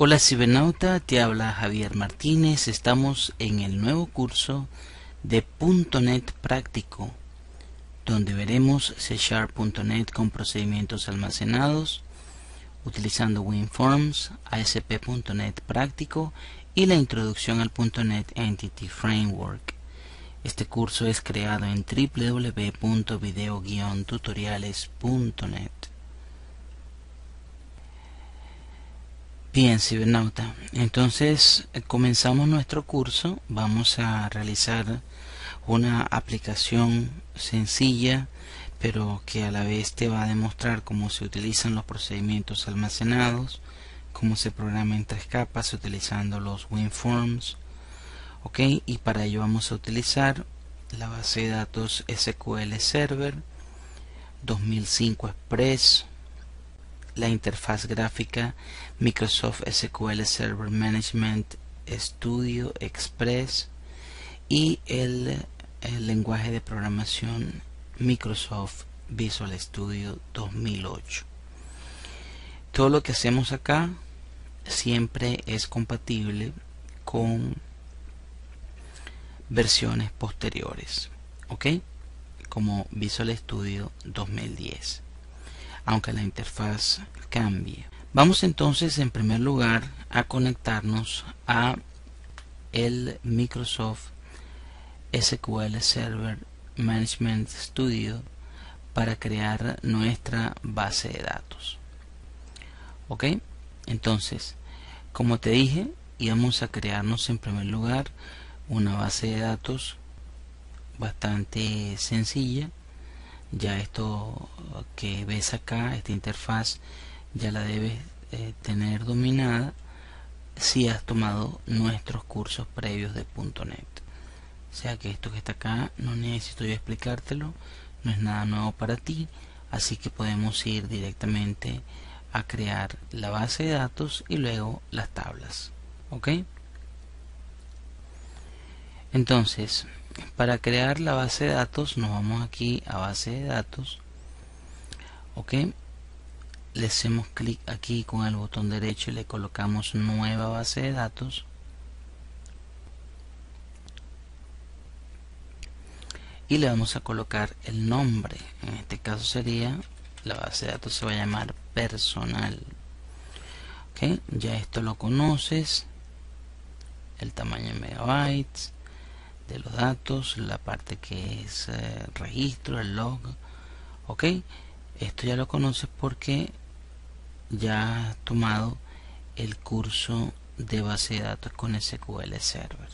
Hola cibernauta, te habla Javier Martínez. Estamos en el nuevo curso de .NET práctico, donde veremos C Sharp.NET con procedimientos almacenados, utilizando WinForms, ASP.NET práctico y la introducción al .NET Entity Framework. Este curso es creado en www.video-tutoriales.net. Bien, cibernauta. Entonces eh, comenzamos nuestro curso. Vamos a realizar una aplicación sencilla, pero que a la vez te va a demostrar cómo se utilizan los procedimientos almacenados, cómo se programa en tres capas utilizando los WinForms. Ok, y para ello vamos a utilizar la base de datos SQL Server 2005 Express la interfaz gráfica Microsoft SQL Server Management Studio Express y el, lenguaje de programación Microsoft Visual Studio 2008. Todo lo que hacemos acá siempre es compatible con versiones posteriores, ¿ok? Como Visual Studio 2010 aunque la interfaz cambie. Vamos entonces en primer lugar a conectarnos a el Microsoft SQL Server Management Studio para crear nuestra base de datos. Ok, entonces, como te dije, íbamos a crearnos en primer lugar una base de datos bastante sencilla ya esto que ves acá, esta interfaz, ya la debes eh, tener dominada si has tomado nuestros cursos previos de .NET. O sea que esto que está acá no necesito yo explicártelo, no es nada nuevo para ti, así que podemos ir directamente a crear la base de datos y luego las tablas. ¿Ok? Entonces, para crear la base de datos nos vamos aquí a base de datos ok. Le hacemos clic aquí con el botón derecho y le colocamos nueva base de datos. Y le vamos a colocar el nombre. En este caso sería la base de datos se va a llamar personal. Ok ya esto lo conoces. El tamaño en megabytes de los datos, la parte que es eh, registro, el log, ok, esto ya lo conoces porque ya has tomado el curso de base de datos con SQL Server,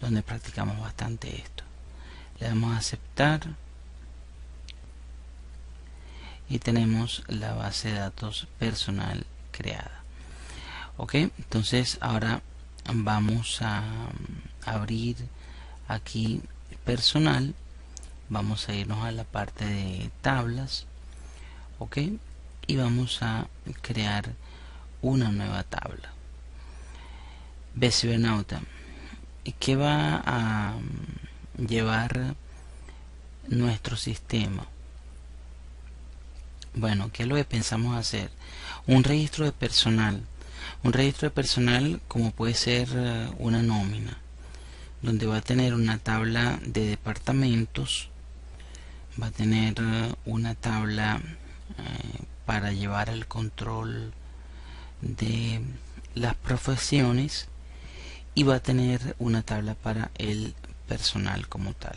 donde practicamos bastante esto. Le damos a aceptar y tenemos la base de datos personal creada. Ok, entonces ahora vamos a abrir aquí personal vamos a irnos a la parte de tablas ok y vamos a crear una nueva tabla cibernauta ¿qué va a llevar nuestro sistema? Bueno, ¿qué lo que pensamos hacer? Un registro de personal. Un registro de personal como puede ser eh, una nómina donde va a tener una tabla de departamentos, va a tener eh, una tabla eh, para llevar el control de las profesiones y va a tener una tabla para el personal como tal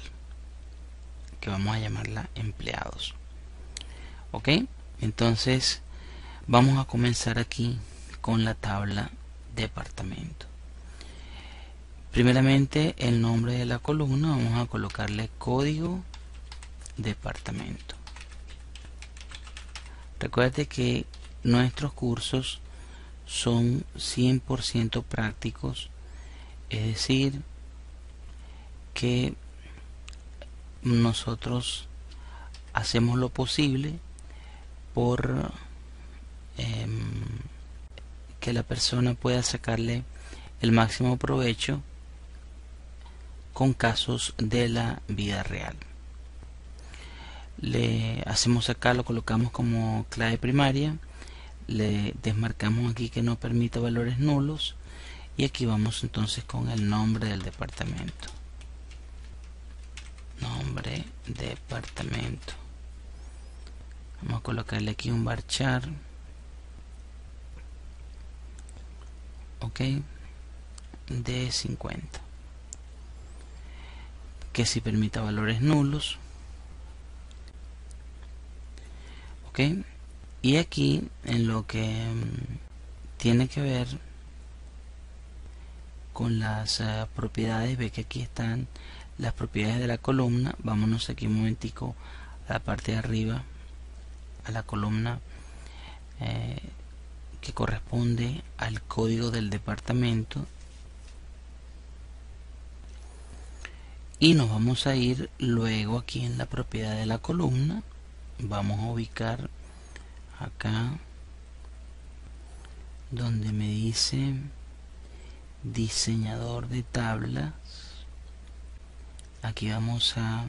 que vamos a llamarla empleados. Ok entonces vamos a comenzar aquí con la tabla departamento primeramente el nombre de la columna vamos a colocarle código departamento. Recuerde que nuestros cursos son 100% prácticos es decir que nosotros hacemos lo posible por em, que la persona pueda sacarle el máximo provecho con casos de la vida real. Le hacemos acá, lo colocamos como clave primaria, le desmarcamos aquí que no permita valores nulos y aquí vamos entonces con el nombre del departamento. Nombre departamento. Vamos a colocarle aquí un varchar ok. De 50 que si permita valores nulos. Ok y aquí en lo que mm, tiene que ver con las eh, propiedades ve que aquí están las propiedades de la columna. Vámonos aquí un momentico a la parte de arriba a la columna eh, que corresponde al código del departamento y nos vamos a ir luego aquí en la propiedad de la columna. Vamos a ubicar acá donde me dice diseñador de tablas. Aquí vamos a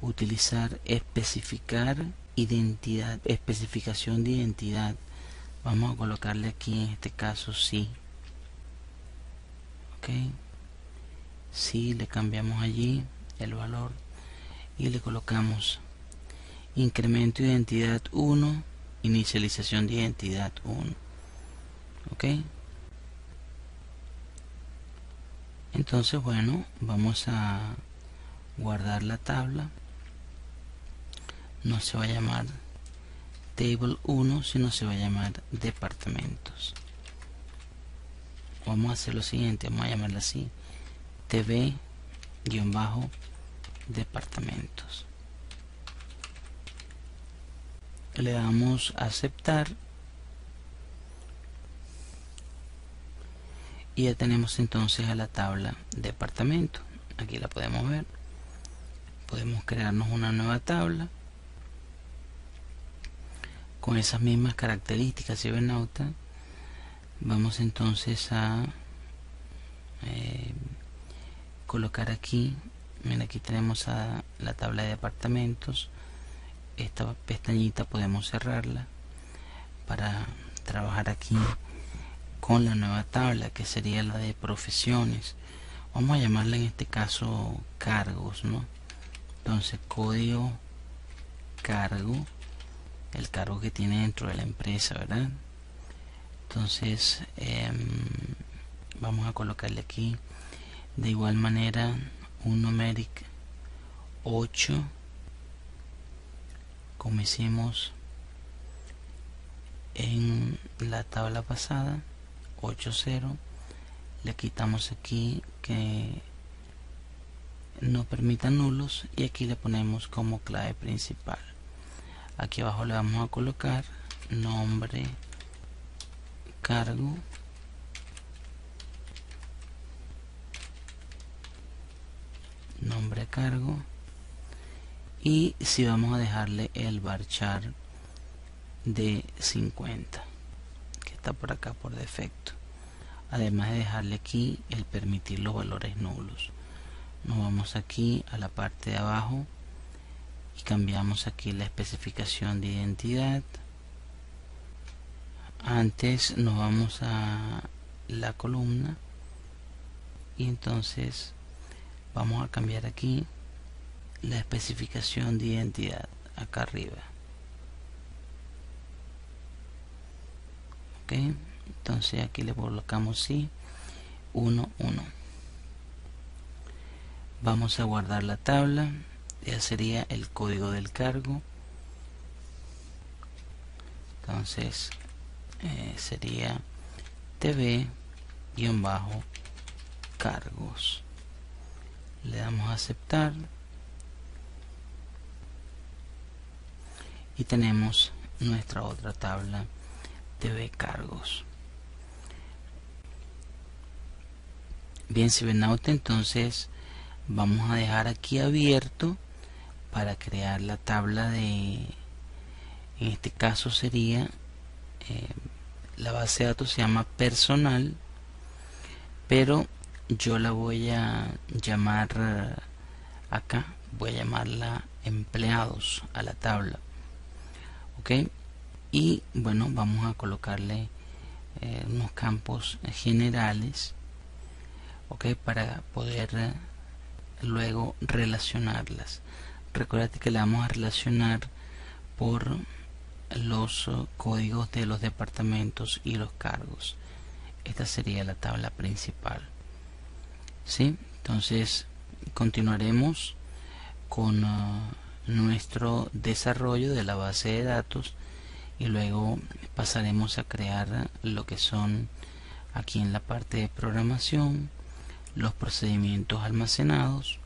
utilizar especificar identidad especificación de identidad. Vamos a colocarle aquí en este caso sí. Ok sí le cambiamos allí el valor y le colocamos incremento de identidad 1 inicialización de identidad 1 ok entonces bueno vamos a guardar la tabla. No se va a llamar table 1 sino se va a llamar departamentos. Vamos a hacer lo siguiente vamos a llamarla así tv bajo departamentos. Le damos a aceptar. Y ya tenemos entonces a la tabla departamento. Aquí la podemos ver. Podemos crearnos una nueva tabla con esas mismas características cibernauta. Vamos entonces a eh, colocar aquí mira aquí tenemos a la tabla de departamentos esta pestañita podemos cerrarla para trabajar aquí con la nueva tabla que sería la de profesiones. Vamos a llamarla en este caso cargos no entonces código cargo el cargo que tiene dentro de la empresa verdad entonces em, vamos a colocarle aquí de igual manera un numeric 8 como hicimos en la tabla pasada 8.0 le quitamos aquí que no permita nulos y aquí le ponemos como clave principal. Aquí abajo le vamos a colocar nombre cargo nombre cargo y si vamos a dejarle el varchar de 50 que está por acá por defecto. Además de dejarle aquí el permitir los valores nulos. Nos vamos aquí a la parte de abajo y cambiamos aquí la especificación de identidad. Antes nos vamos a la columna y entonces vamos a cambiar aquí la especificación de identidad acá arriba. Ok entonces aquí le colocamos sí 1 1 vamos a guardar la tabla ya sería el código del cargo. Entonces eh, sería tv bajo cargos le damos a aceptar. Y tenemos nuestra otra tabla de cargos bien cibernauta entonces vamos a dejar aquí abierto para crear la tabla de en este caso sería eh, la base de datos se llama personal pero yo la voy a llamar acá voy a llamarla empleados a la tabla ok y bueno vamos a colocarle eh, unos campos generales ok para poder eh, luego relacionarlas. Recuerda que la vamos a relacionar por los eh, códigos de los departamentos y los cargos. Esta sería la tabla principal ¿sí? entonces continuaremos con nuestro desarrollo de la base de datos y luego pasaremos a crear lo que son aquí en la parte de programación los procedimientos almacenados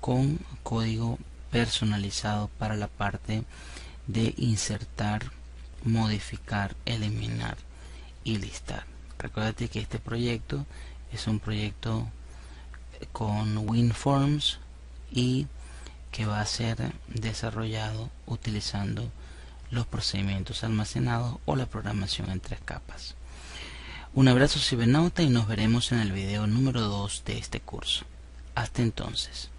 con código personalizado para la parte de insertar, modificar, eliminar y listar. Recuérdate que este proyecto es un proyecto con WinForms y que va a ser desarrollado utilizando los procedimientos almacenados o la programación en tres capas. Un abrazo cibernauta y nos veremos en el video número 2 de este curso. Hasta entonces.